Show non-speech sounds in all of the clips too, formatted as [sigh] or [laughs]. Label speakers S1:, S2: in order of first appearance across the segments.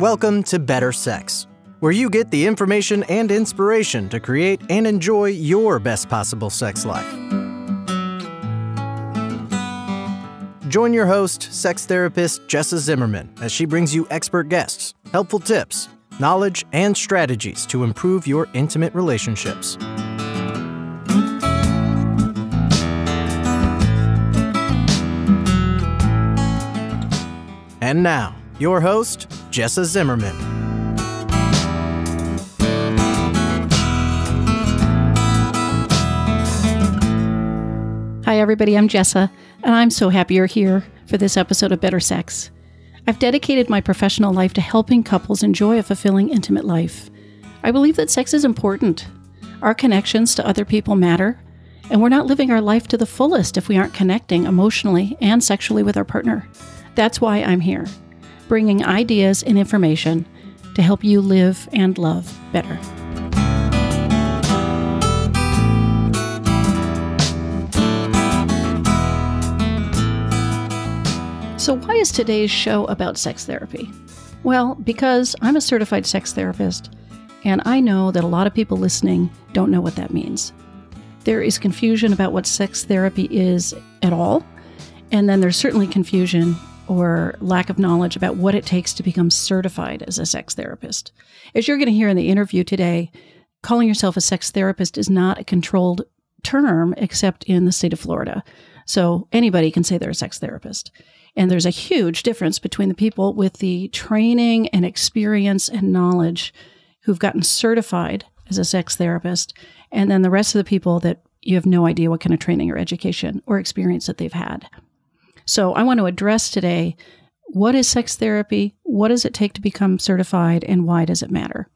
S1: Welcome to Better Sex, where you get the information and inspiration to create and enjoy your best possible sex life. Join your host, sex therapist Jessa Zimmerman, as she brings you expert guests, helpful tips, knowledge, and strategies to improve your intimate relationships. And now, your host, Jessa Zimmerman.
S2: Hi, everybody. I'm Jessa, and I'm so happy you're here for this episode of Better Sex. I've dedicated my professional life to helping couples enjoy a fulfilling, intimate life. I believe that sex is important. Our connections to other people matter, and we're not living our life to the fullest if we aren't connecting emotionally and sexually with our partner. That's why I'm here, bringing ideas and information to help you live and love better. So, why is today's show about sex therapy? Well, because I'm a certified sex therapist, and I know that a lot of people listening don't know what that means. There is confusion about what sex therapy is at all, and then there's certainly confusion or lack of knowledge about what it takes to become certified as a sex therapist. As you're going to hear in the interview today, calling yourself a sex therapist is not a controlled term except in the state of Florida. So anybody can say they're a sex therapist. And there's a huge difference between the people with the training and experience and knowledge who've gotten certified as a sex therapist, and then the rest of the people that you have no idea what kind of training or education or experience that they've had. So I want to address today what is sex therapy? What does it take to become certified? And why does it matter?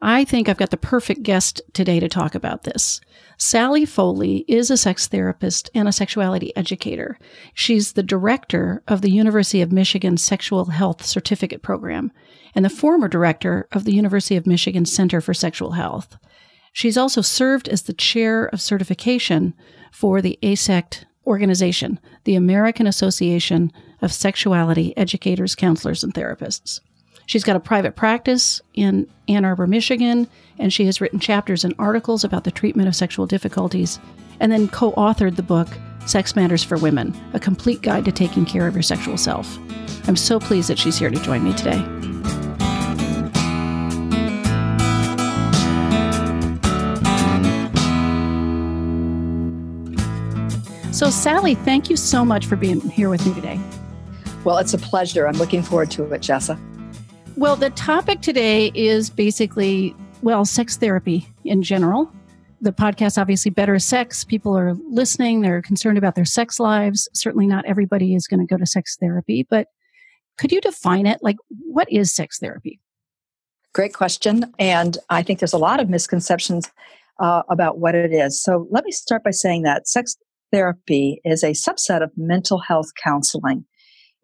S2: I think I've got the perfect guest today to talk about this. Sallie Foley is a sex therapist and a sexuality educator. She's the director of the University of Michigan Sexual Health Certificate Program and the former director of the University of Michigan Center for Sexual Health. She's also served as the chair of certification for the AASECT organization, the American Association of Sexuality Educators, Counselors, and Therapists. She's got a private practice in Ann Arbor, Michigan, and she has written chapters and articles about the treatment of sexual difficulties, and then co authored the book Sex Matters for Women A Complete Guide to Taking Care of Your Sexual Self. I'm so pleased that she's here to join me today. So, Sallie, thank you so much for being here with me today.
S3: Well, it's a pleasure. I'm looking forward to it, Jessa.
S2: Well, the topic today is basically, well, sex therapy in general. The podcast, obviously, Better Sex. People are listening, they're concerned about their sex lives. Certainly, not everybody is going to go to sex therapy, but could you define it? Like, what is sex therapy?
S3: Great question. And I think there's a lot of misconceptions uh, about what it is. So let me start by saying that sex therapy is a subset of mental health counseling.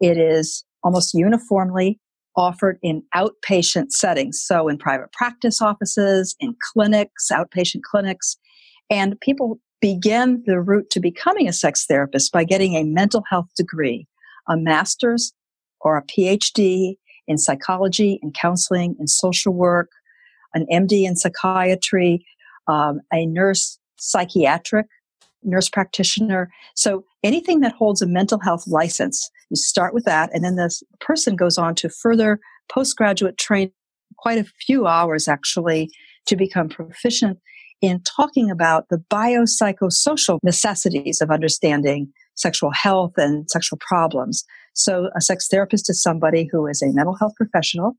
S3: It is almost uniformly offered in outpatient settings. So in private practice offices, in clinics, outpatient clinics. And people begin the route to becoming a sex therapist by getting a mental health degree, a master's or a PhD in psychology and counseling and social work, an MD in psychiatry, um, a nurse psychiatric nurse practitioner. So anything that holds a mental health license, you start with that, and then this person goes on to further postgraduate train quite a few hours actually to become proficient in talking about the biopsychosocial necessities of understanding sexual health and sexual problems. So a sex therapist is somebody who is a mental health professional.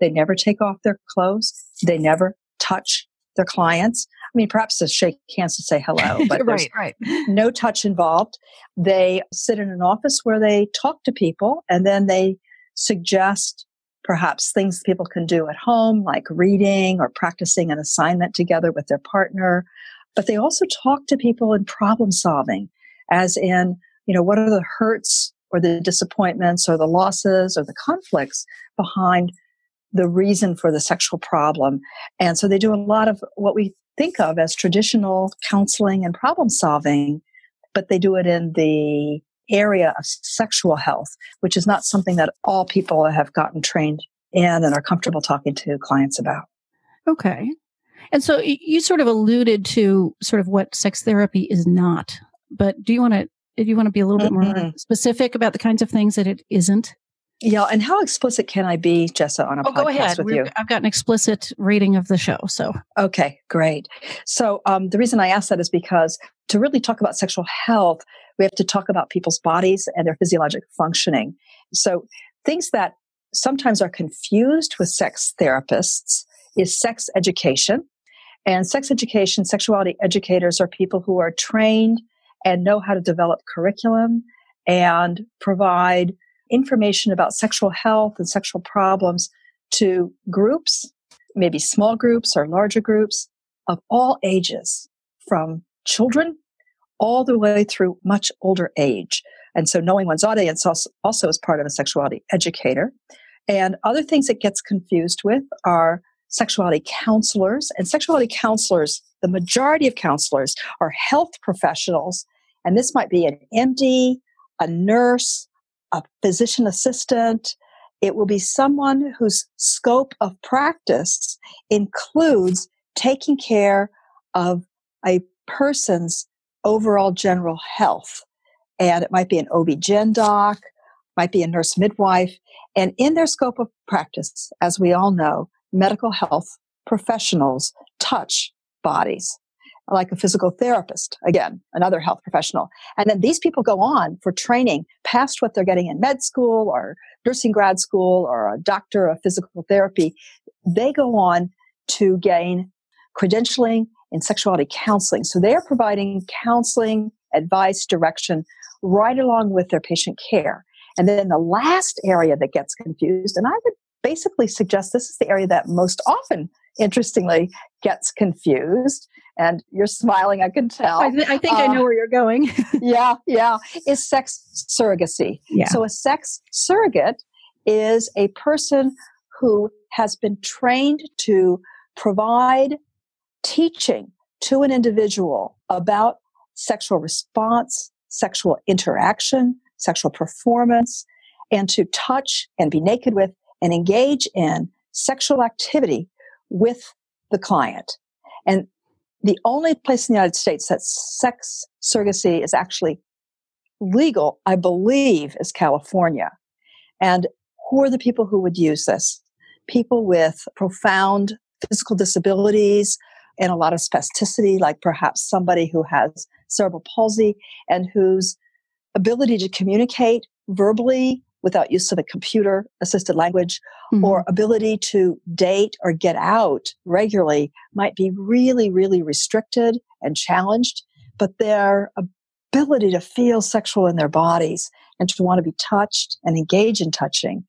S3: They never take off their clothes. They never touch their clients. I mean, perhaps to shake hands to say hello, [laughs] but
S2: right, right.
S3: no touch involved. They sit in an office where they talk to people and then they suggest perhaps things people can do at home, like reading or practicing an assignment together with their partner. But they also talk to people in problem solving, as in, you know, what are the hurts or the disappointments or the losses or the conflicts behind the reason for the sexual problem. And so they do a lot of what we think of as traditional counseling and problem solving, but they do it in the area of sexual health, which is not something that all people have gotten trained in and are comfortable talking to clients about.
S2: Okay. And so you sort of alluded to sort of what sex therapy is not, but do you want to do you want to be a little mm-hmm. bit more specific about the kinds of things that it isn't?
S3: Yeah, and how explicit can I be, Jessa, on a
S2: oh,
S3: podcast
S2: go ahead.
S3: with
S2: We're,
S3: you?
S2: I've got an explicit rating of the show, so
S3: okay, great. So um, the reason I ask that is because to really talk about sexual health, we have to talk about people's bodies and their physiologic functioning. So things that sometimes are confused with sex therapists is sex education. And sex education, sexuality educators are people who are trained and know how to develop curriculum and provide information about sexual health and sexual problems to groups, maybe small groups or larger groups of all ages, from children all the way through much older age. And so knowing one's audience also, is part of a sexuality educator. And other things it gets confused with are sexuality counselors. And sexuality counselors, the majority of counselors are health professionals. And this might be an MD, a nurse, a physician assistant. It will be someone whose scope of practice includes taking care of a person's overall general health. And it might be an OB-GYN doc, might be a nurse midwife. And in their scope of practice, as we all know, medical health professionals touch bodies like a physical therapist, again, another health professional. And then these people go on for training past what they're getting in med school or nursing grad school or a doctor of physical therapy. They go on to gain credentialing in sexuality counseling. So they are providing counseling, advice, direction right along with their patient care. And then the last area that gets confused, and I would basically suggest this is the area that most often, interestingly, gets confused. And you're smiling, I can tell.
S2: I, th- I think uh, I know where you're going. [laughs]
S3: yeah, yeah. Is sex surrogacy.
S2: Yeah.
S3: So a sex surrogate is a person who has been trained to provide teaching to an individual about sexual response, sexual interaction, sexual performance, and to touch and be naked with and engage in sexual activity with the client. And the only place in the United States that sex surrogacy is actually legal, I believe, is California. And who are the people who would use this? People with profound physical disabilities and a lot of spasticity, like perhaps somebody who has cerebral palsy and whose ability to communicate verbally without use of a computer assisted language mm-hmm. or ability to date or get out regularly might be really, really restricted and challenged, but their ability to feel sexual in their bodies and to want to be touched and engage in touching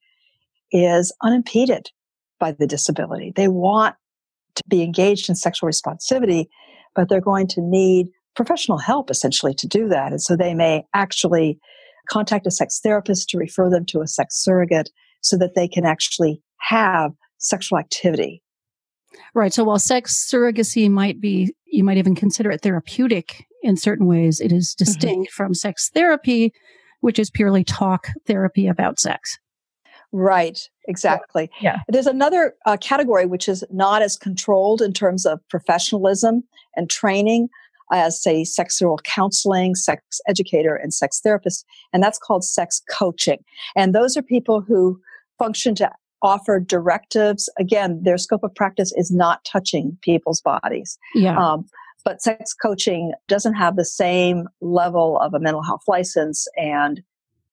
S3: is unimpeded by the disability. They want to be engaged in sexual responsivity, but they're going to need professional help essentially to do that. And so they may actually contact a sex therapist to refer them to a sex surrogate so that they can actually have sexual activity.
S2: Right. So while sex surrogacy might be, you might even consider it therapeutic in certain ways, it is mm-hmm. distinct mm-hmm. from sex therapy, which is purely talk therapy about sex.
S3: Right, exactly.
S2: Yeah.
S3: There's another uh, category which is not as controlled in terms of professionalism and training as, say, sexual counseling, sex educator, and sex therapist, and that's called sex coaching. And those are people who function to offer directives. Again, their scope of practice is not touching people's bodies.
S2: Yeah. Um,
S3: but sex coaching doesn't have the same level of a mental health license, and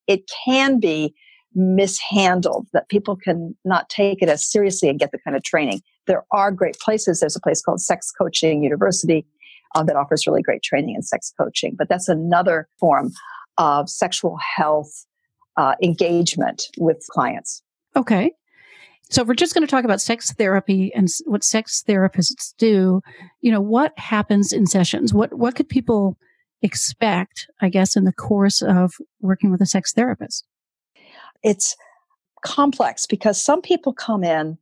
S3: it can be mishandled that people can not take it as seriously and get the kind of training. There are great places. There's a place called Sex Coaching University uh, that offers really great training in sex coaching. But that's another form of sexual health uh, engagement with clients.
S2: Okay. So we're just going to talk about sex therapy and what sex therapists do. You know, what happens in sessions? What what could people expect, I guess, in the course of working with a sex therapist?
S3: It's complex because some people come in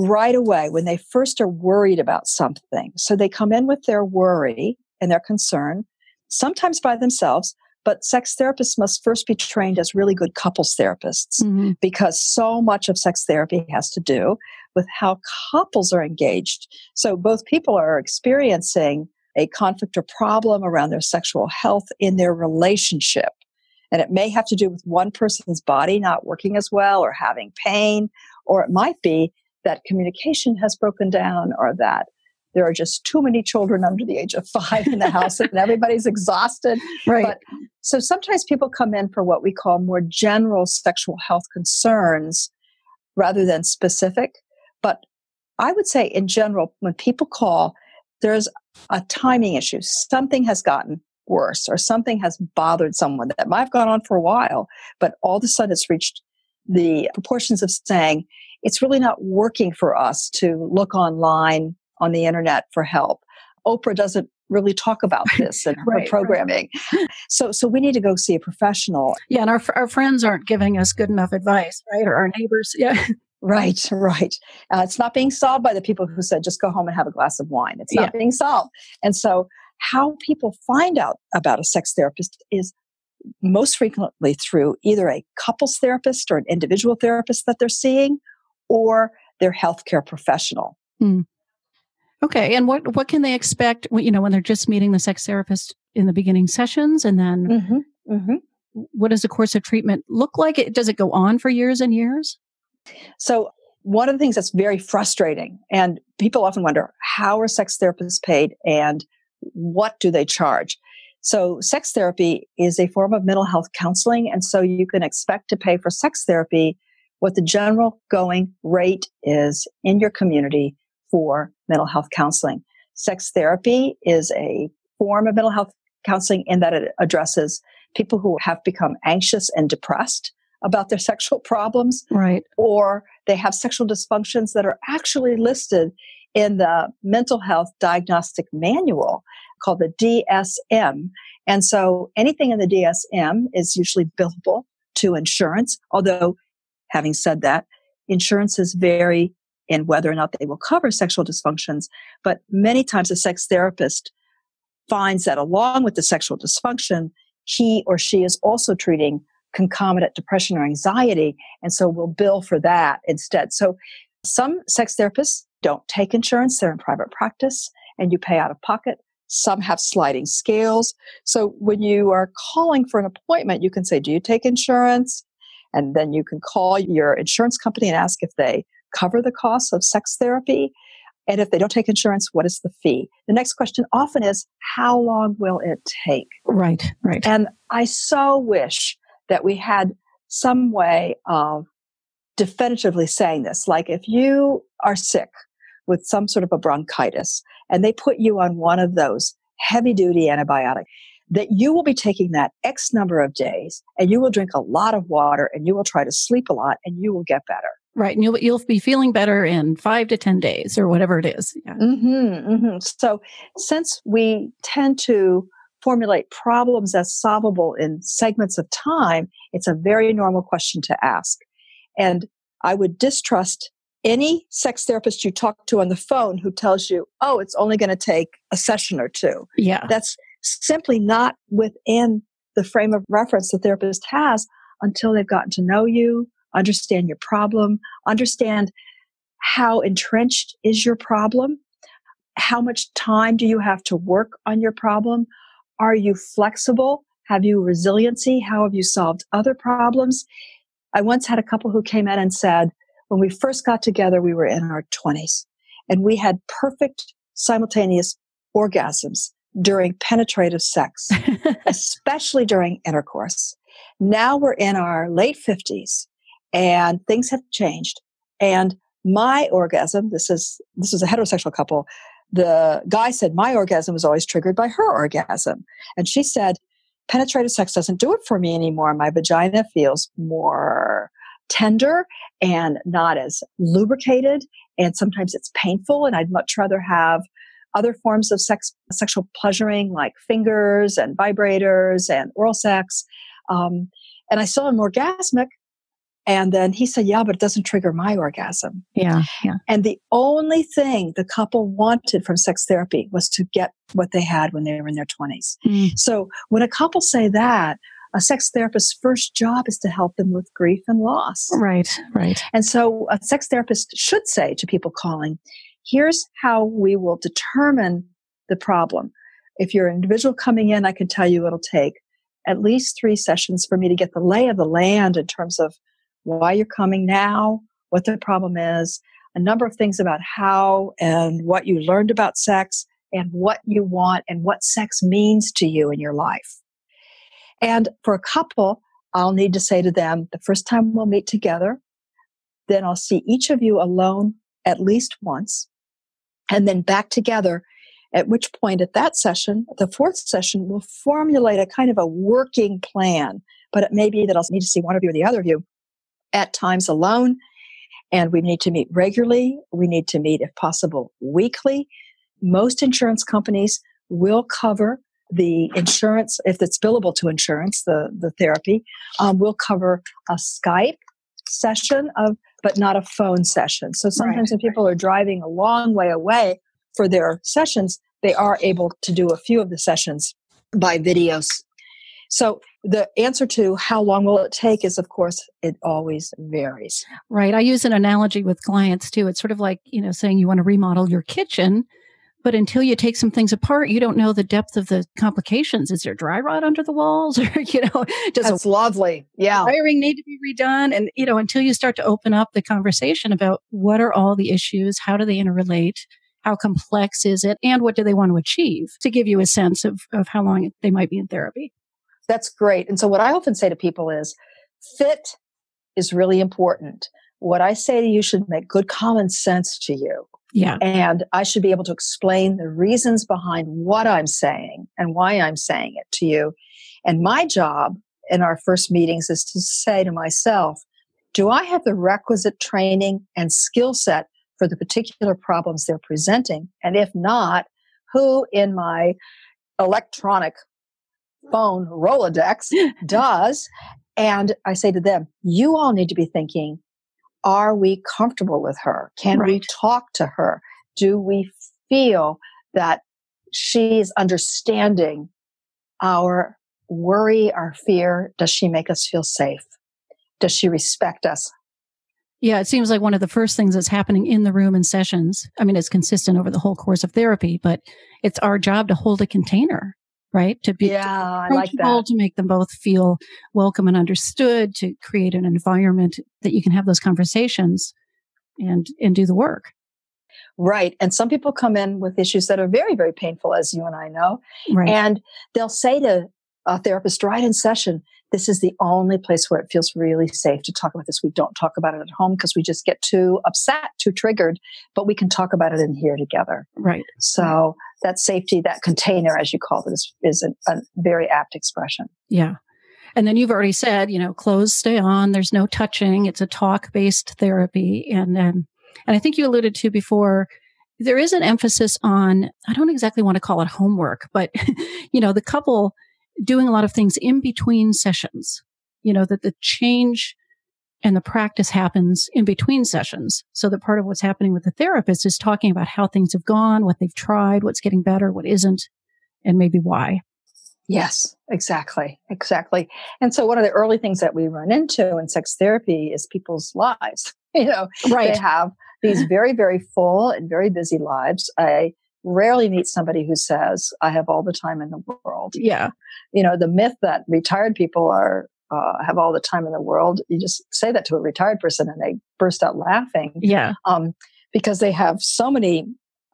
S3: right away when they first are worried about something. So they come in with their worry and their concern, sometimes by themselves, But sex therapists must first be trained as really good couples therapists mm-hmm. because so much of sex therapy has to do with how couples are engaged. So both people are experiencing a conflict or problem around their sexual health in their relationship. And it may have to do with one person's body not working as well or having pain, or it might be that communication has broken down or that there are just too many children under the age of five in the house and everybody's exhausted. [laughs]
S2: Right. But,
S3: so sometimes people come in for what we call more general sexual health concerns rather than specific. But I would say in general, when people call, there's a timing issue. Something has gotten worse or something has bothered someone that might have gone on for a while, but all of a sudden it's reached the proportions of saying, it's really not working for us to look online on the internet for help. Oprah doesn't really talk about [laughs] this in right, her programming. Right. So, so we need to go see a professional.
S2: Yeah, and our our friends aren't giving us good enough advice, right? Or our neighbors. Yeah.
S3: Right, right. Uh, it's not being solved by the people who said just go home and have a glass of wine. It's not yeah. being solved. And so, how people find out about a sex therapist is most frequently through either a couples therapist or an individual therapist that they're seeing or their healthcare professional.
S2: Mm. Okay, and what what can they expect? You know, when they're just meeting the sex therapist in the beginning sessions, and then mm-hmm, mm-hmm. what does the course of treatment look like? It, does it go on for years and years?
S3: So one of the things that's very frustrating, and people often wonder, how are sex therapists paid, and what do they charge? So sex therapy is a form of mental health counseling, and so you can expect to pay for sex therapy what the general going rate is in your community for mental health counseling. Sex therapy is a form of mental health counseling in that it addresses people who have become anxious and depressed about their [laughs] sexual problems.
S2: Right.
S3: Or they have sexual dysfunctions that are actually listed in the mental health diagnostic manual called the DSM. And so anything in the DSM is usually billable to insurance, although having said that, insurance is very in whether or not they will cover sexual dysfunctions. But many times a sex therapist finds that along with the sexual dysfunction, he or she is also treating concomitant depression or anxiety. And so will bill for that instead. So some sex therapists don't take insurance. They're in private practice and you pay out of pocket. Some have sliding scales. So when you are calling for an appointment, you can say, do you take insurance? And then you can call your insurance company and ask if they cover the costs of sex therapy? And if they don't take insurance, what is the fee? The next question often is, how long will it take?
S2: Right, right.
S3: And I so wish that we had some way of definitively saying this. Like if you are sick with some sort of a bronchitis and they put you on one of those heavy duty antibiotics, that you will be taking that X number of days and you will drink a lot of water and you will try to sleep a lot and you will get better.
S2: Right. And you'll, you'll be feeling better in five to 10 days or whatever it is.
S3: Yeah. Mm-hmm, mm-hmm. So, since we tend to formulate problems as solvable in segments of time, it's a very normal question to ask. And I would distrust any sex therapist you talk to on the phone who tells you, oh, it's only going to take a session or two.
S2: Yeah.
S3: That's simply not within the frame of reference the therapist has until they've gotten to know you, understand your problem, understand how entrenched is your problem, how much time do you have to work on your problem, are you flexible, have you resiliency, how have you solved other problems. I once had a couple who came in and said, when we first got together, we were in our 20s and we had perfect simultaneous orgasms during penetrative sex, [laughs] especially during intercourse. Now we're in our late 50s and things have changed. And my orgasm, this is, this is a heterosexual couple. The guy said, my orgasm was always triggered by her orgasm. And she said, penetrative sex doesn't do it for me anymore. My vagina feels more tender and not as lubricated. And sometimes it's painful. And I'd much rather have other forms of sex, sexual pleasuring like fingers and vibrators and oral sex. Um, and I saw am orgasmic, And then he said, Yeah, but it doesn't trigger my orgasm.
S2: Yeah. Yeah.
S3: And the only thing the couple wanted from sex therapy was to get what they had when they were in their 20s.
S2: Mm.
S3: So when a couple say that, a sex therapist's first job is to help them with grief and loss.
S2: Right. Right.
S3: And so a sex therapist should say to people calling, here's how we will determine the problem. If you're an individual coming in, I can tell you it'll take at least three sessions for me to get the lay of the land in terms of why you're coming now, what the problem is, a number of things about how and what you learned about sex and what you want and what sex means to you in your life. And for a couple, I'll need to say to them, the first time we'll meet together, then I'll see each of you alone at least once and then back together. At which point, at that session, the fourth session, we'll formulate a kind of a working plan. But it may be that I'll need to see one of you or the other of you at times alone. And we need to meet regularly. We need to meet, if possible, weekly. Most insurance companies will cover the insurance, if it's billable to insurance, the, the therapy, um, will cover a Skype session of, but not a phone session. So sometimes
S2: Right.
S3: when people are driving a long way away for their sessions, they are able to do a few of the sessions by videos. So the answer to how long will it take is, of course, it always varies.
S2: Right. I use an analogy with clients too. It's sort of like, you know, saying you want to remodel your kitchen, but until you take some things apart, you don't know the depth of the complications. Is there dry rot under the walls [laughs] or, you know, does
S3: That's lovely. Yeah.
S2: wiring need to be redone? And, you know, until you start to open up the conversation about what are all the issues? How do they interrelate? How complex is it? And what do they want to achieve to give you a sense of, of how long they might be in therapy?
S3: That's great. And so what I often say to people is fit is really important. What I say to you should make good common sense to you.
S2: Yeah.
S3: And I should be able to explain the reasons behind what I'm saying and why I'm saying it to you. And my job in our first meetings is to say to myself, do I have the requisite training and skill set for the particular problems they're presenting? And if not, who in my electronic phone Rolodex [laughs] does? And I say to them, you all need to be thinking, are we comfortable with her? Can we talk to her? Do we feel that she's understanding our worry, our fear? Does she make us feel safe? Does she respect us?
S2: Yeah, it seems like one of the first things that's happening in the room in sessions. I mean, it's consistent over the whole course of therapy, but it's our job to hold a container, right? To be
S3: Yeah, I like that.
S2: to make them both feel welcome and understood, to create an environment that you can have those conversations and and do the work.
S3: Right. And some people come in with issues that are very, very painful, as you and I know.
S2: Right.
S3: And they'll say to a therapist right in session, this is the only place where it feels really safe to talk about this. We don't talk about it at home because we just get too upset, too triggered, but we can talk about it in here together.
S2: right.
S3: So that safety, that container, as you call it, is, is a, a very apt expression.
S2: Yeah. And then you've already said, you know, clothes stay on. There's no touching. It's a talk based therapy. And, um, and I think you alluded to before, there is an emphasis on, I don't exactly want to call it homework, but, [laughs] you know, the couple doing a lot of things in between sessions, you know, that the change and the practice happens in between sessions. So that part of what's happening with the therapist is talking about how things have gone, what they've tried, what's getting better, what isn't, and maybe why.
S3: Yes, exactly. Exactly. And so one of the early things that we run into in sex therapy is people's lives. [laughs] You know, they have these very, very full and very busy lives. I rarely meet somebody who says, I have all the time in the world.
S2: Yeah.
S3: You know, the myth that retired people are, uh, have all the time in the world. You just say that to a retired person and they burst out laughing
S2: Yeah.
S3: um, because they have so many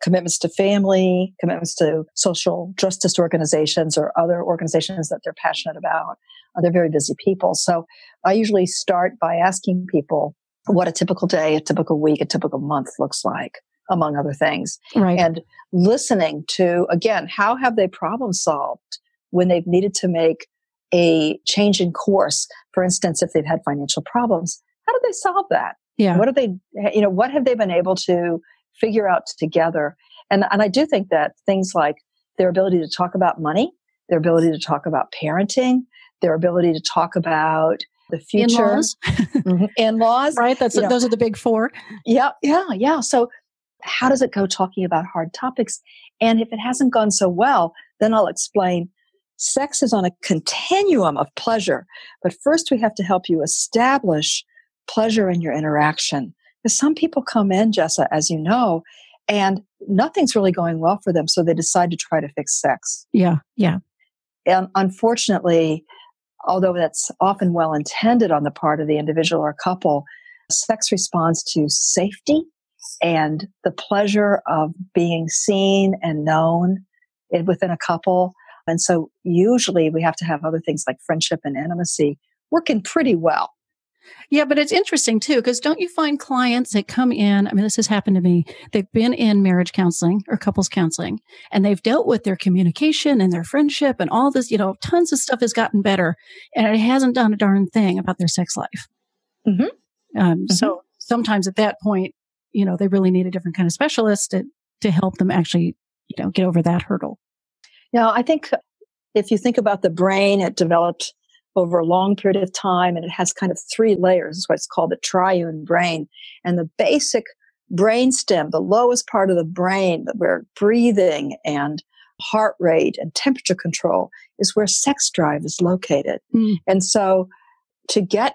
S3: commitments to family, commitments to social justice organizations or other organizations that they're passionate about. Uh, they're very busy people. So I usually start by asking people what a typical day, a typical week, a typical month looks like, among other things.
S2: Right.
S3: And listening to, again, how have they problem solved when they've needed to make a change in course? For instance, if they've had financial problems, how do they solve that?
S2: yeah.
S3: What are they, you know, what have they been able to figure out together? And, and I do think that things like their ability to talk about money, their ability to talk about parenting, their ability to talk about the future,
S2: in-laws,
S3: mm-hmm. [laughs] in-laws
S2: right? That's those are the big four.
S3: Yeah, yeah, yeah. So, how does it go talking about hard topics? And if it hasn't gone so well, then I'll explain. Sex is on a continuum of pleasure, but first we have to help you establish pleasure in your interaction. Because some people come in, Jessa, as you know, and nothing's really going well for them, so they decide to try to fix sex.
S2: Yeah, yeah.
S3: And unfortunately, although that's often well intended on the part of the individual or couple, sex responds to safety and the pleasure of being seen and known within a couple. And so usually we have to have other things like friendship and intimacy working pretty well.
S2: Yeah, but it's interesting too, because don't you find clients that come in? I mean, this has happened to me. They've been in marriage counseling or couples counseling, and they've dealt with their communication and their friendship and all this, you know, tons of stuff has gotten better, and it hasn't done a darn thing about their sex life. Mm-hmm. Um, mm-hmm. So sometimes at that point, you know, they really need a different kind of specialist to, to help them actually, you know, get over that hurdle.
S3: Yeah, I think if you think about the brain, it developed over a long period of time and it has kind of three layers. That's why it's what's called the triune brain. And the basic brain stem, the lowest part of the brain where breathing and heart rate and temperature control is where sex drive is located. Mm. And so to get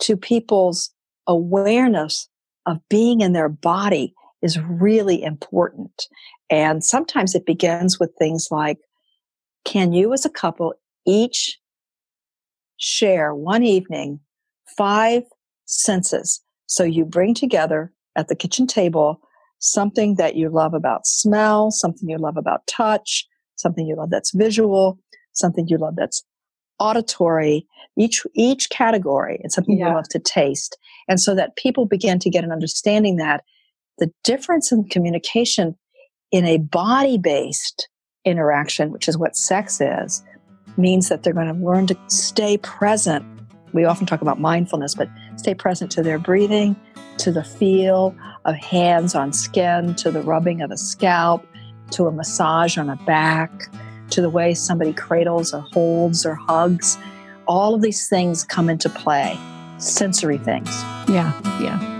S3: to people's awareness of being in their body is really important. And sometimes it begins with things like, can you as a couple each share one evening five senses. So you bring together at the kitchen table something that you love about smell, something you love about touch, something you love that's visual, something you love that's auditory, each, each category and something yeah. you love to taste. And so that people begin to get an understanding that the difference in communication in a body based interaction, which is what sex is, means that they're going to learn to stay present. We often talk about mindfulness, but stay present to their breathing, to the feel of hands on skin, to the rubbing of a scalp, to a massage on a back, to the way somebody cradles or holds or hugs. All of these things come into play, sensory things.
S2: Yeah, yeah.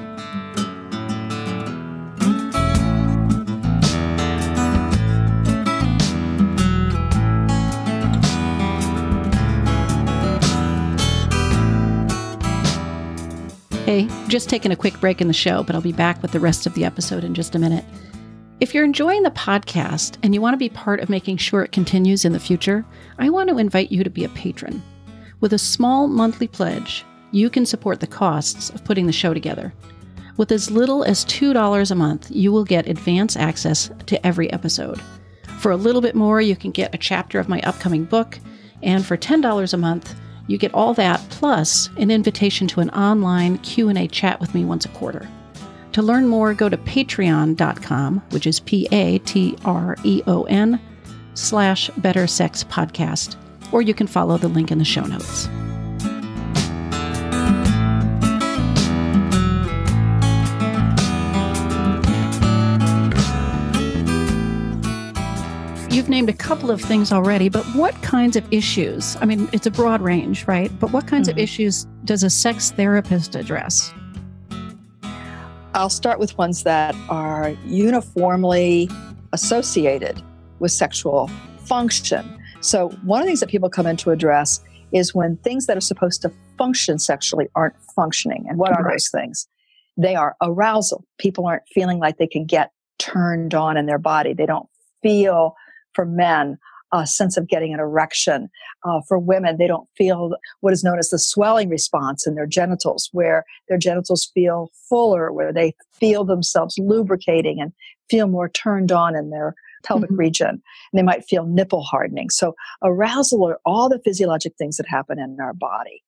S2: Hey, just taking a quick break in the show, but I'll be back with the rest of the episode in just a minute. If you're enjoying the podcast and you want to be part of making sure it continues in the future, I want to invite you to be a patron. With a small monthly pledge, you can support the costs of putting the show together. With as little as $2 a month, you will get advance access to every episode. For a little bit more, you can get a chapter of my upcoming book, and for $10 a month, you get all that plus an invitation to an online Q&A chat with me once a quarter. To learn more, go to patreon.com, which is P-A-T-R-E-O-N slash Better Sex Podcast, or you can follow the link in the show notes. You've named a couple of things already, but what kinds of issues? I mean, it's a broad range, right? But what kinds mm-hmm. of issues does a sex therapist address?
S3: I'll start with ones that are uniformly associated with sexual function. So, one of the things that people come in to address is when things that are supposed to function sexually aren't functioning. And what are right. those things? They are arousal. People aren't feeling like they can get turned on in their body. They don't feel for men, a sense of getting an erection. Uh, for women, they don't feel what is known as the swelling response in their genitals, where their genitals feel fuller, where they feel themselves lubricating and feel more turned on in their pelvic mm-hmm. region. And they might feel nipple hardening. So arousal are all the physiologic things that happen in our body.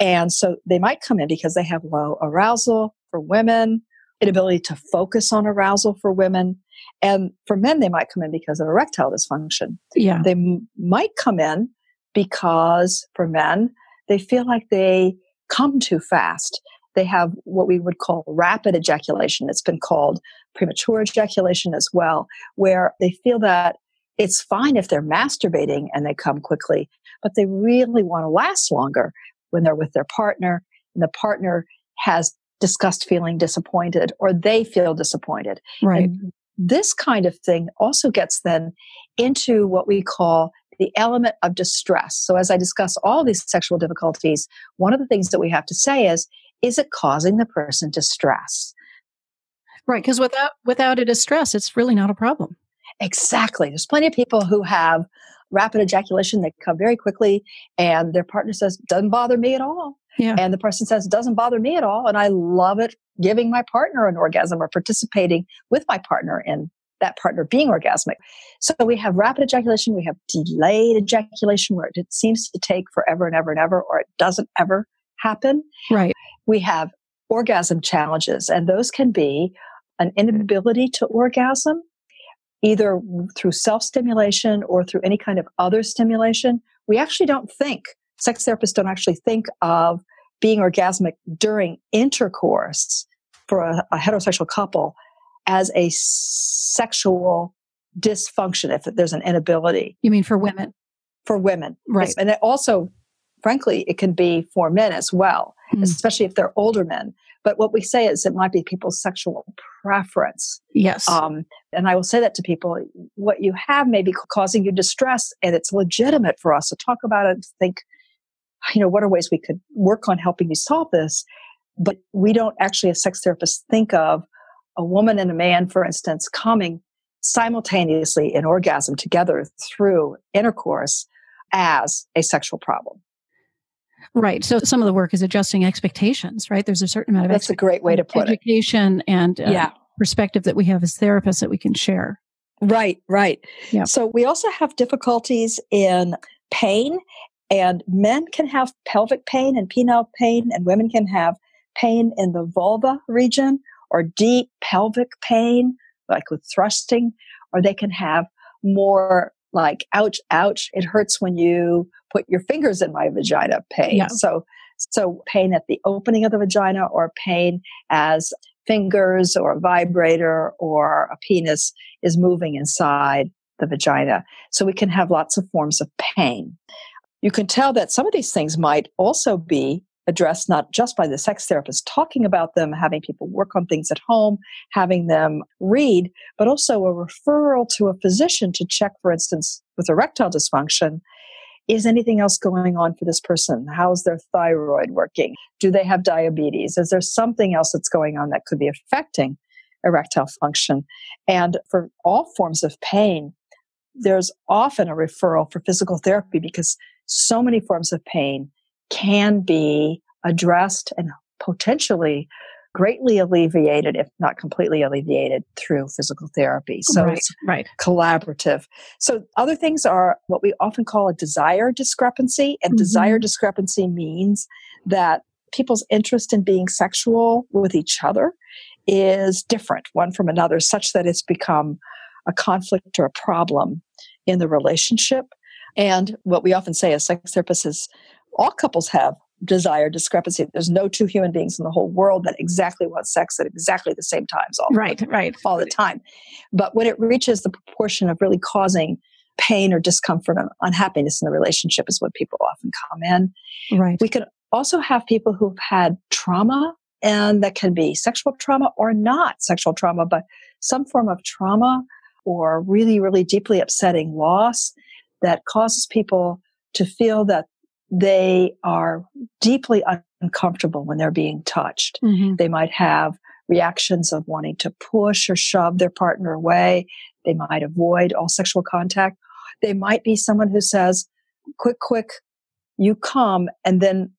S3: And so they might come in because they have low arousal for women, inability to focus on arousal for women, and for men, they might come in because of erectile dysfunction.
S2: Yeah.
S3: They m- might come in because for men, they feel like they come too fast. They have what we would call rapid ejaculation. It's been called premature ejaculation as well, where they feel that it's fine if they're masturbating and they come quickly, but they really want to last longer. when they're with their partner and the partner has discussed feeling disappointed or they feel disappointed.
S2: Right.
S3: And this kind of thing also gets then into what we call the element of distress. So as I discuss all these sexual difficulties, one of the things that we have to say is, is it causing the person distress?
S2: Right. Because without without a distress, it's really not a problem.
S3: Exactly. There's plenty of people who have rapid ejaculation. They come very quickly and their partner says, doesn't bother me at all.
S2: Yeah.
S3: And the person says, it doesn't bother me at all. And I love it giving my partner an orgasm or participating with my partner in that partner being orgasmic. So we have rapid ejaculation, we have delayed ejaculation where it seems to take forever and ever and ever, or it doesn't ever happen.
S2: Right.
S3: We have orgasm challenges, and those can be an inability to orgasm, either through self stimulation or through any kind of other stimulation. We actually don't think, sex therapists don't actually think of being orgasmic during intercourse for a, a heterosexual couple as a sexual dysfunction if there's an inability.
S2: You mean for women?
S3: For women.
S2: Right.
S3: And it also, frankly, it can be for men as well,
S2: Mm.
S3: especially if they're older men. But what we say is it might be people's sexual preference.
S2: Yes.
S3: Um, and I will say that to people what you have may be causing you distress, and it's legitimate for us to talk about it and think, you know, what are ways we could work on helping you solve this? But we don't actually, as sex therapists, think of a woman and a man, for instance, coming simultaneously in orgasm together through intercourse as a sexual problem.
S2: right. So some of the work is adjusting expectations, right? There's a certain amount of
S3: That's a great way to put it.
S2: education and uh,
S3: Yeah.
S2: perspective that we have as therapists that we can share.
S3: Right, right.
S2: Yeah.
S3: So we also have difficulties in pain, and men can have pelvic pain and penile pain, and women can have pain in the vulva region or deep pelvic pain, like with thrusting, or they can have more like ouch, ouch, it hurts when you put your fingers in my vagina pain.
S2: Yeah.
S3: So so pain at the opening of the vagina or pain as fingers or a vibrator or a penis is moving inside the vagina. So we can have lots of forms of pain. You can tell that some of these things might also be addressed not just by the sex therapist talking about them, having people work on things at home, having them read, but also a referral to a physician to check, for instance, with erectile dysfunction. Is anything else going on for this person? How's their thyroid working? Do they have diabetes? Is there something else that's going on that could be affecting erectile function? And for all forms of pain, there's often a referral for physical therapy because so many forms of pain can be addressed and potentially greatly alleviated, if not completely alleviated, through physical therapy. So
S2: right.
S3: it's
S2: Right.
S3: collaborative. So other things are what we often call a desire discrepancy. And
S2: Mhm.
S3: desire discrepancy means that people's interest in being sexual with each other is different one from another, such that it's become a conflict or a problem in the relationship. And what we often say as sex therapists is all couples have desire discrepancy. There's no two human beings in the whole world that exactly want sex at exactly the same times all the
S2: Right. Right.
S3: all the time. But when it reaches the proportion of really causing pain or discomfort and unhappiness in the relationship is when people often come in.
S2: Right.
S3: We can also have people who've had trauma and that can be sexual trauma or not sexual trauma, but some form of trauma or really, really deeply upsetting loss that causes people to feel that they are deeply uncomfortable when they're being touched.
S2: Mhm.
S3: They might have reactions of wanting to push or shove their partner away. They might avoid all sexual contact. They might be someone who says, quick, quick, you come, and then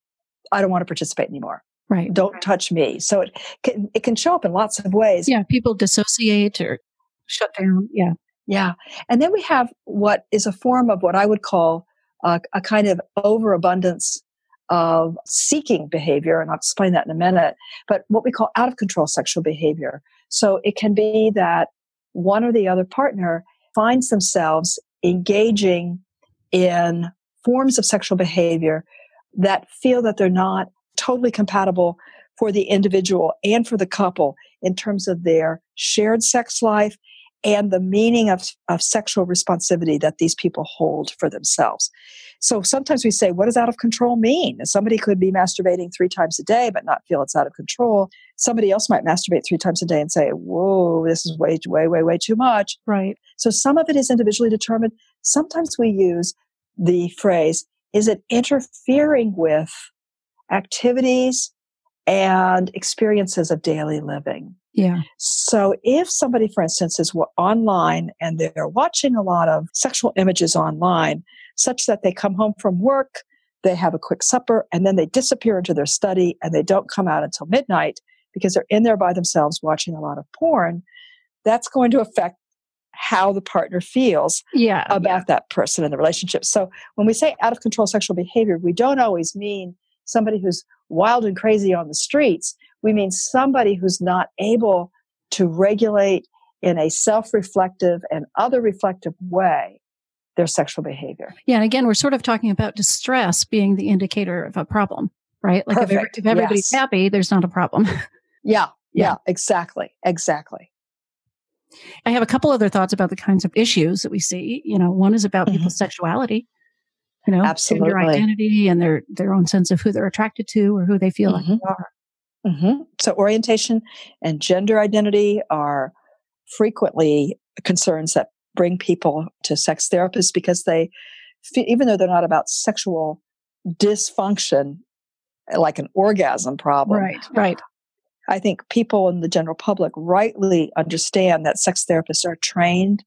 S3: I don't want to participate anymore.
S2: Right.
S3: Don't touch me. So it can, it can show up in lots of ways.
S2: Yeah. People dissociate or shut down. Yeah.
S3: Yeah. And then we have what is a form of what I would call a, a kind of overabundance of seeking behavior. And I'll explain that in a minute, but what we call out of control sexual behavior. So it can be that one or the other partner finds themselves engaging in forms of sexual behavior that feel that they're not totally compatible for the individual and for the couple in terms of their shared sex life and the meaning of, of sexual responsivity that these people hold for themselves. So sometimes we say, what does out of control mean? Somebody could be masturbating three times a day, but not feel it's out of control. Somebody else might masturbate three times a day and say, whoa, this is way, way, way, way too much.
S2: Right.
S3: So some of it is individually determined. Sometimes we use the phrase, is it interfering with activities and experiences of daily living?
S2: Yeah.
S3: So if somebody, for instance, is online and they're watching a lot of sexual images online, such that they come home from work, they have a quick supper, and then they disappear into their study and they don't come out until midnight because they're in there by themselves watching a lot of porn, that's going to affect how the partner feels
S2: yeah,
S3: about
S2: yeah.
S3: that person in the relationship. So when we say out of control sexual behavior, we don't always mean somebody who's wild and crazy on the streets. We mean somebody who's not able to regulate in a self reflective and other reflective way their sexual behavior.
S2: Yeah. And again, we're sort of talking about distress being the indicator of a problem, right? Like if, if, everybody's yes. happy, there's not a problem. [laughs]
S3: yeah, yeah. Yeah. Exactly. Exactly.
S2: I have a couple other thoughts about the kinds of issues that we see. You know, one is about mm-hmm. people's sexuality, you know,
S3: Absolutely.
S2: gender identity and their their own sense of who they're attracted to or who they feel mm-hmm. like they are.
S3: Mm-hmm. So orientation and gender identity are frequently concerns that bring people to sex therapists because they, even though they're not about sexual dysfunction, like an orgasm problem.
S2: Right, right.
S3: I think people in the general public rightly understand that sex therapists are trained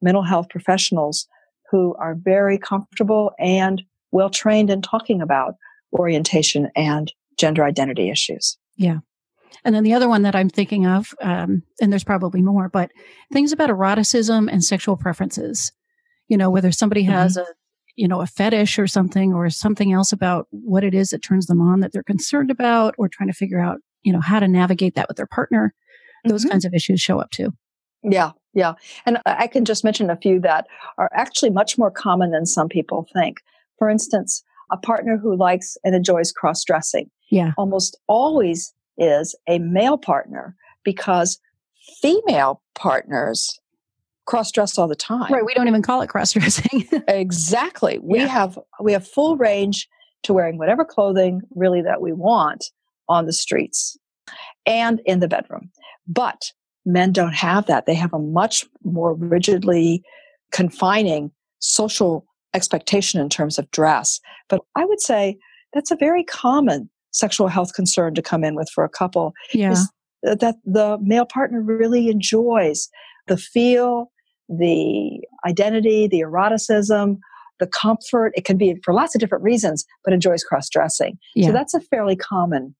S3: mental health professionals who are very comfortable and well trained in talking about orientation and gender identity issues.
S2: Yeah. And then the other one that I'm thinking of, um, and there's probably more, but things about eroticism and sexual preferences. You know, whether somebody has mm-hmm. a, you know, a fetish or something, or something else about what it is that turns them on that they're concerned about, or trying to figure out, you know, how to navigate that with their partner. Those mm-hmm. kinds of issues show up too.
S3: Yeah, yeah. And I can just mention a few that are actually much more common than some people think. For instance, a partner who likes and enjoys cross dressing.
S2: Yeah.
S3: Almost always is a male partner because female partners cross dress all the time.
S2: Right. We don't even call it cross dressing. [laughs]
S3: exactly. We yeah. have we have full range to wearing whatever clothing really that we want on the streets and in the bedroom. But men don't have that. They have a much more rigidly confining social expectation in terms of dress. But I would say that's a very common sexual health concern to come in with for a couple
S2: yeah. is
S3: that the male partner really enjoys the feel, the identity, the eroticism, the comfort. It can be for lots of different reasons, but enjoys cross dressing. Yeah. So that's a fairly common.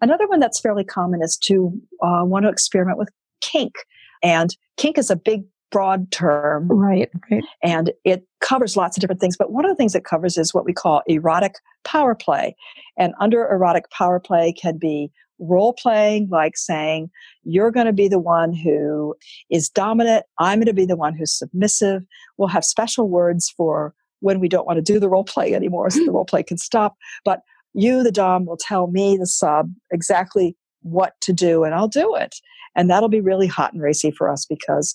S3: Another one that's fairly common is to uh, want to experiment with kink. And kink is a big broad term.
S2: Right, right.
S3: And it covers lots of different things. But one of the things it covers is what we call erotic power play. And under erotic power play can be role playing, like saying, you're going to be the one who is dominant. I'm going to be the one who's submissive. We'll have special words for when we don't want to do the role play anymore so the role play can stop. But you, the Dom, will tell me, the sub, exactly what to do and I'll do it. And that'll be really hot and racy for us because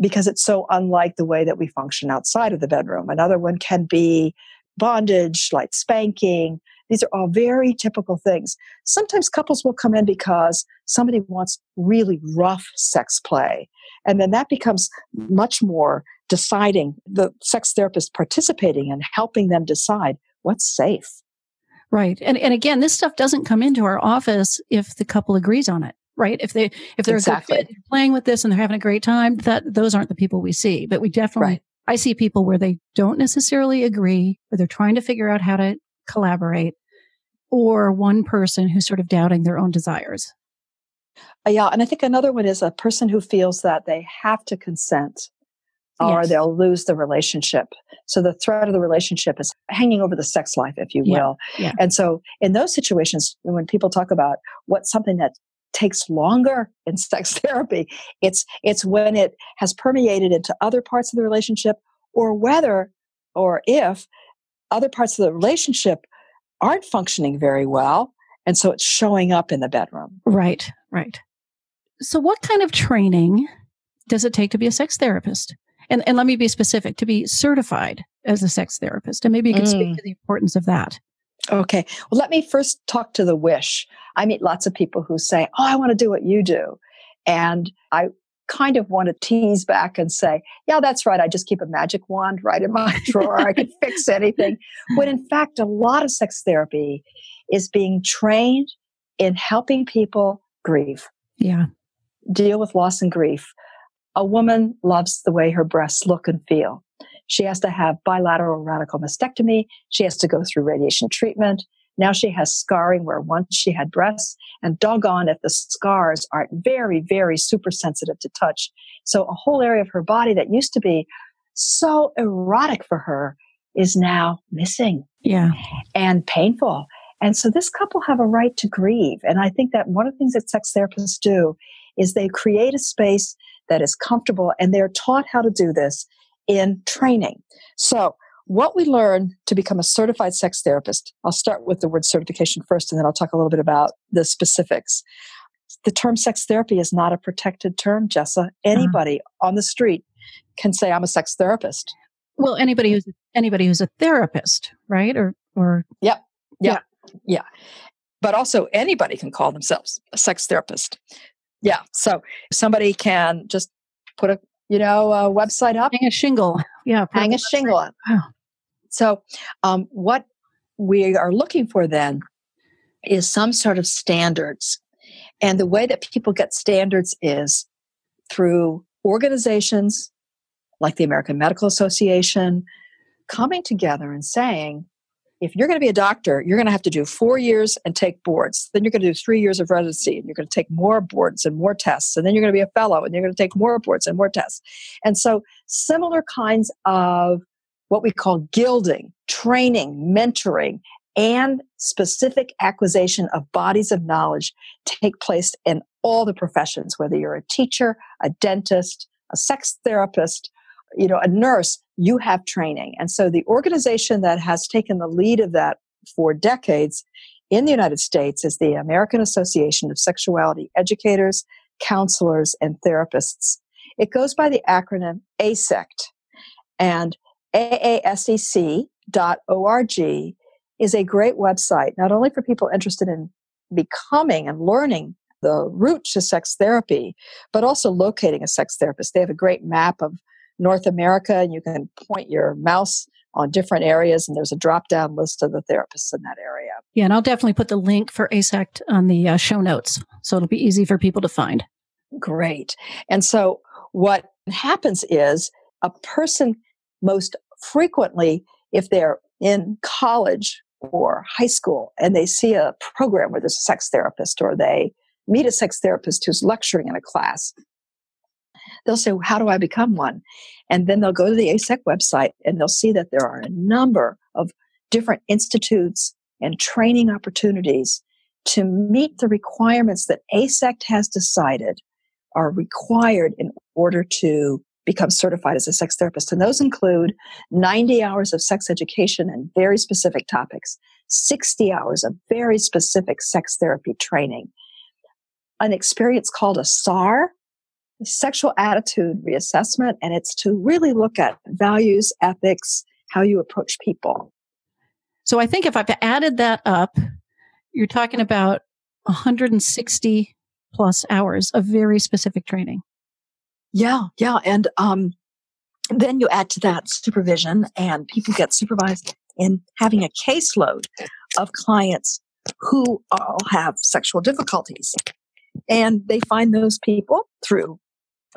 S3: because it's so unlike the way that we function outside of the bedroom. Another one can be bondage, like spanking. These are all very typical things. Sometimes couples will come in because somebody wants really rough sex play. And then that becomes much more deciding the sex therapist participating and helping them decide what's safe.
S2: Right. And and again, this stuff doesn't come into our office if the couple agrees on it right? If they if they're exactly. fit, playing with this and they're having a great time, that those aren't the people we see. But we definitely right. I see people where they don't necessarily agree, or they're trying to figure out how to collaborate, or one person who's sort of doubting their own desires.
S3: Uh, yeah, and I think another one is a person who feels that they have to consent or yes. they'll lose the relationship. So the threat of the relationship is hanging over the sex life, if you will.
S2: Yeah. Yeah.
S3: And so in those situations, when people talk about what's something that takes longer in [laughs] sex therapy. It's, it's when it has permeated into other parts of the relationship or whether or if other parts of the relationship aren't functioning very well. And so it's showing up in the bedroom.
S2: Right, right. So, what kind of training does it take to be a sex therapist? And, and let me be specific to be certified as a sex therapist. And maybe you can mm. speak to the importance of that.
S3: Okay. Well, let me first talk to the wish. I meet lots of people who say, Oh, I want to do what you do. And I kind of want to tease back and say, Yeah, that's right. I just keep a magic wand right in my [laughs] drawer. I can fix anything. When in fact, a lot of sex therapy is being trained in helping people grieve.
S2: Yeah.
S3: Deal with loss and grief. A woman loves the way her breasts look and feel. She has to have bilateral radical mastectomy. She has to go through radiation treatment. Now she has scarring where once she had breasts and doggone if the scars aren't very, very super sensitive to touch. So a whole area of her body that used to be so erotic for her is now missing.
S2: Yeah.
S3: And painful. And so this couple have a right to grieve. And I think that one of the things that sex therapists do is they create a space that is comfortable and they're taught how to do this in training. So what we learn to become a certified sex therapist, I'll start with the word certification first and then I'll talk a little bit about the specifics. The term sex therapy is not a protected term, Jessa. Anybody uh-huh. on the street can say I'm a sex therapist.
S2: Well, anybody who's anybody who's a therapist, right? Or or
S3: Yep. Yeah. Yeah. But also anybody can call themselves a sex therapist. Yeah. So somebody can just put a, you know, a website up.
S2: Hang a shingle. Yeah.
S3: Hang a shingle up. Wow. So um, what we are looking for then is some sort of standards. And the way that people get standards is through organizations like the American Medical Association coming together and saying, if you're going to be a doctor, you're going to have to do four years and take boards. Then you're going to do three years of residency and you're going to take more boards and more tests. And then you're going to be a fellow and you're going to take more boards and more tests. And so similar kinds of what we call gilding, training, mentoring, and specific acquisition of bodies of knowledge take place in all the professions, whether you're a teacher, a dentist, a sex therapist, you know, a nurse, you have training. And so the organization that has taken the lead of that for decades in the United States is the American Association of Sexuality Educators, Counselors, and Therapists. It goes by the acronym AASECT. And aasect.org is a great website, not only for people interested in becoming and learning the route to sex therapy, but also locating a sex therapist. They have a great map of North America, and you can point your mouse on different areas, and there's a drop down list of the therapists in that area.
S2: Yeah, and I'll definitely put the link for AASECT on the uh, show notes, so it'll be easy for people to find.
S3: Great. And so, what happens is a person most frequently, if they're in college or high school and they see a program where there's a sex therapist or they meet a sex therapist who's lecturing in a class, they'll say, How do I become one? And then they'll go to the AASECT website and they'll see that there are a number of different institutes and training opportunities to meet the requirements that AASECT has decided are required in order to become certified as a sex therapist. And those include 90 hours of sex education and very specific topics, 60 hours of very specific sex therapy training, an experience called a SAR, sexual attitude reassessment, and it's to really look at values, ethics, how you approach people.
S2: So I think if I've added that up, you're talking about 160 plus hours of very specific training.
S3: Yeah, yeah. And um, then you add to that supervision, and people get supervised in having a caseload of clients who all have sexual difficulties. And they find those people through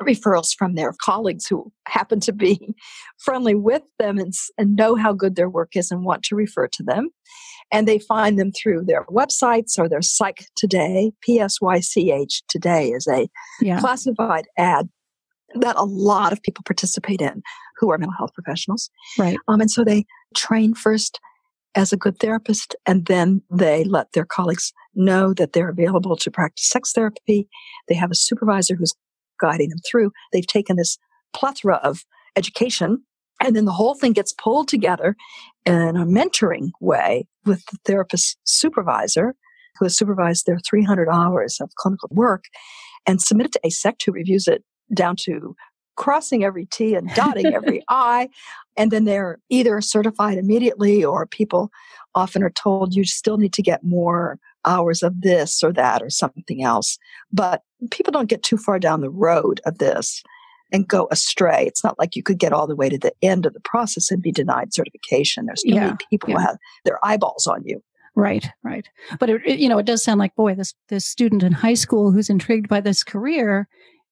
S3: referrals from their colleagues who happen to be [laughs] friendly with them and, and know how good their work is and want to refer to them. And they find them through their websites or their Psych Today. PSYCH Today is a yeah. classified ad that a lot of people participate in who are mental health professionals.
S2: Right.
S3: Um, and so they train first as a good therapist and then they let their colleagues know that they're available to practice sex therapy. They have a supervisor who's guiding them through. They've taken this plethora of education and then the whole thing gets pulled together in a mentoring way with the therapist supervisor who has supervised their 300 hours of clinical work and submitted to AASECT, who reviews it down to crossing every T and dotting [laughs] every I. And then they're either certified immediately or people often are told you still need to get more hours of this or that or something else. But people don't get too far down the road of this and go astray. It's not like you could get all the way to the end of the process and be denied certification. There's too yeah, many people yeah. who have their eyeballs on you.
S2: Right, right. But it, it, you know, it does sound like, boy, this this student in high school who's intrigued by this career,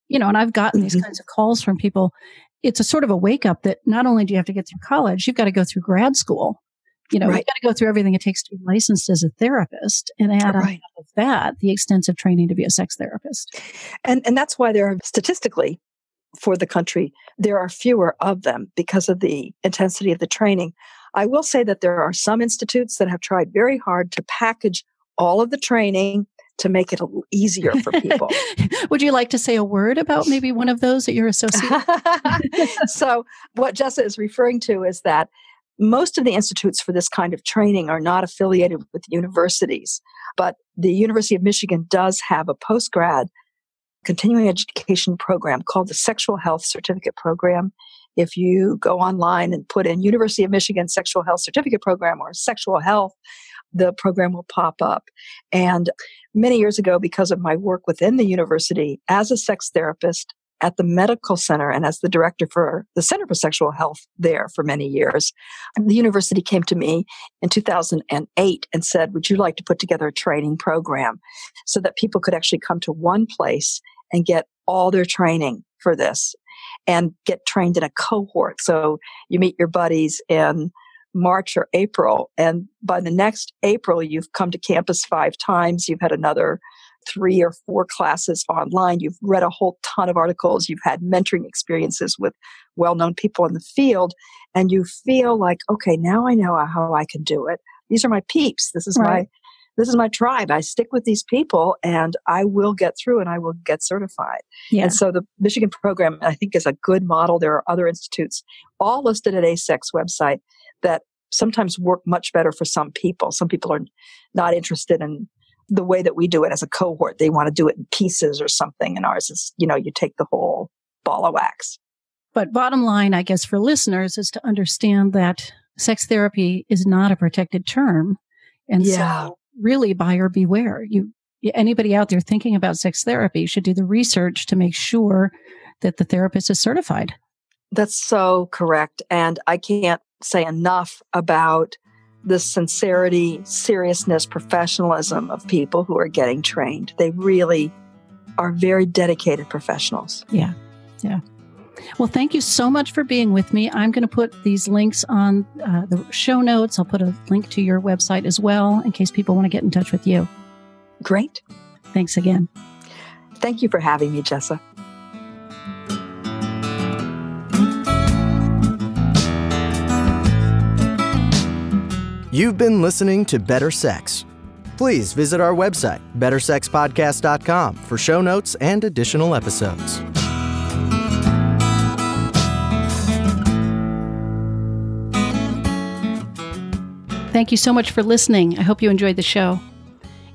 S2: you know, and I've gotten mm-hmm. these kinds of calls from people. It's a sort of a wake up that not only do you have to get through college, you've got to go through grad school. You know, right. you've got to go through everything it takes to be licensed as a therapist and add right. on top of that the extensive training to be a sex therapist.
S3: And and that's why there are statistically for the country, there are fewer of them because of the intensity of the training. I will say that there are some institutes that have tried very hard to package all of the training to make it easier for people. [laughs]
S2: Would you like to say a word about maybe one of those that you're associated? [laughs]
S3: so, what Jessa is referring to is that most of the institutes for this kind of training are not affiliated with universities, but the University of Michigan does have a postgrad continuing education program called the Sexual Health Certificate Program if you go online and put in University of Michigan Sexual Health Certificate Program or Sexual Health, the program will pop up. And many years ago, because of my work within the university as a sex therapist at the medical center and as the director for the Center for Sexual Health there for many years, the university came to me in 2008 and said, Would you like to put together a training program so that people could actually come to one place and get all their training for this? and get trained in a cohort. So you meet your buddies in March or April, and by the next April, you've come to campus five times. You've had another three or four classes online. You've read a whole ton of articles. You've had mentoring experiences with well known people in the field, and you feel like, okay, now I know how I can do it. These are my peeps. This is right. my this is my tribe. I stick with these people and I will get through and I will get certified. Yeah. And so the Michigan program, I think, is a good model. There are other institutes all listed at AASECT's website that sometimes work much better for some people. Some people are not interested in the way that we do it as a cohort. They want to do it in pieces or something. And ours is, you know, you take the whole ball of wax.
S2: But bottom line, I guess, for listeners is to understand that sex therapy is not a protected term. And yeah. so really buyer beware. You, anybody out there thinking about sex therapy should do the research to make sure that the therapist is certified.
S3: That's so correct. And I can't say enough about the sincerity, seriousness, professionalism of people who are getting trained. They really are very dedicated professionals.
S2: Yeah. Yeah. Well, thank you so much for being with me. I'm going to put these links on uh, the show notes. I'll put a link to your website as well in case people want to get in touch with you.
S3: Great.
S2: Thanks again.
S3: Thank you for having me, Jessa.
S1: You've been listening to Better Sex. Please visit our website, bettersexpodcast.com, for show notes and additional episodes.
S2: Thank you so much for listening. I hope you enjoyed the show.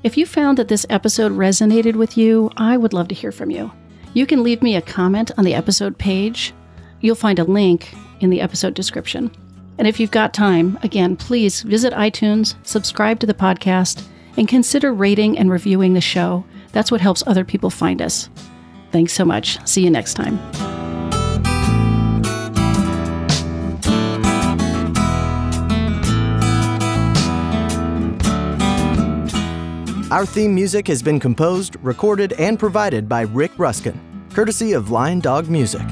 S2: If you found that this episode resonated with you, I would love to hear from you. You can leave me a comment on the episode page. You'll find a link in the episode description. And if you've got time, again, please visit iTunes, subscribe to the podcast, and consider rating and reviewing the show. That's what helps other people find us. Thanks so much. See you next time.
S1: Our theme music has been composed, recorded, and provided by Rick Ruskin, courtesy of Lion Dog Music.